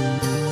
Thank